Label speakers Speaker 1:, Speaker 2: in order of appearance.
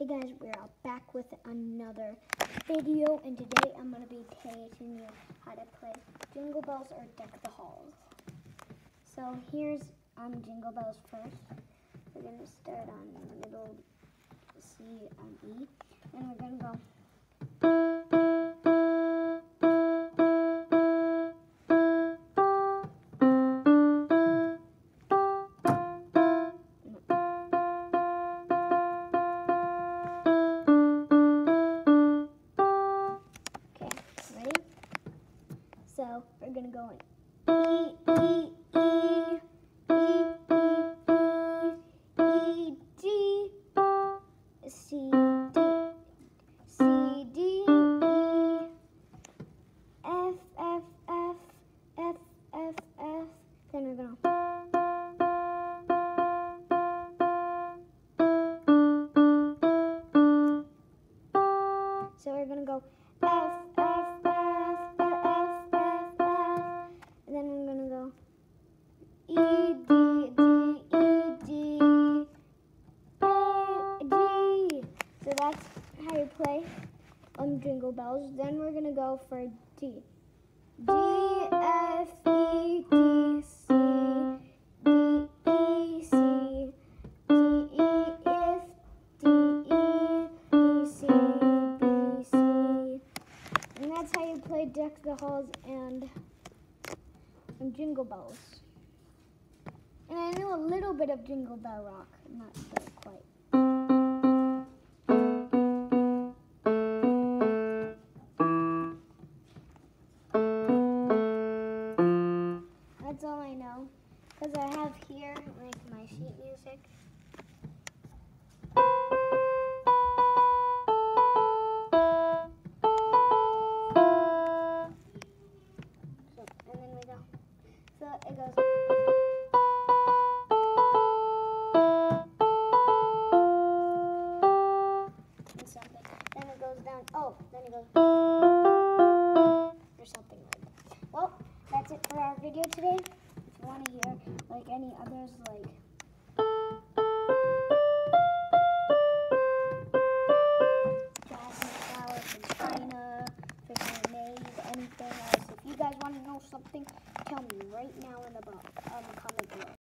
Speaker 1: Hey guys, we're back with another video, and today I'm going to be teaching you how to play Jingle Bells or Deck the Halls. So here's um, Jingle Bells first. We're going to start on the middle C and E, and we're going to go So we're gonna go in. E E play um Jingle Bells. Then we're gonna go for D. D F E D C D E C D E F D E B C B C. And that's how you play Deck the Halls and, and Jingle Bells. And I know a little bit of Jingle Bell Rock. Not quite. Because I have here like my sheet music. So, and then we go. So it goes. Then it goes down. Oh, then it goes. Or something like that. Well, that's it for our video today want to hear like any others like anything else. If you guys want to know something, tell me right now in the um, comment below.